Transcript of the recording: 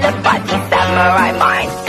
killer body samurai mind.